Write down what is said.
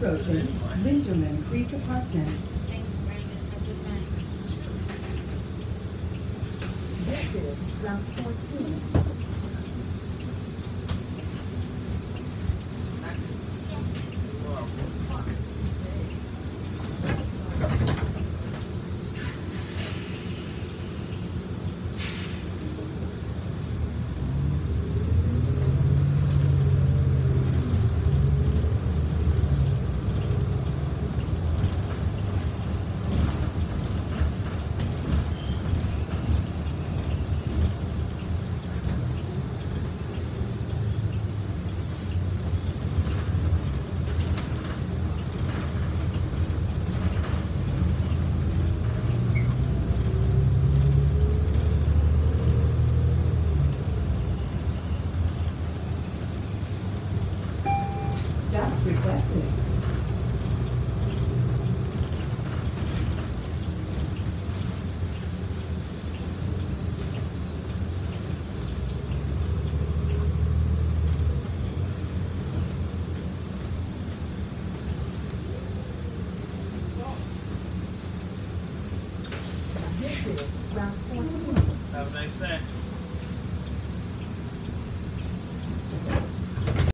Approaching Linderman Creek Apartments. Thanks, Brandon. Have a good night. This is Route 14. Stop requested. This is Route 14.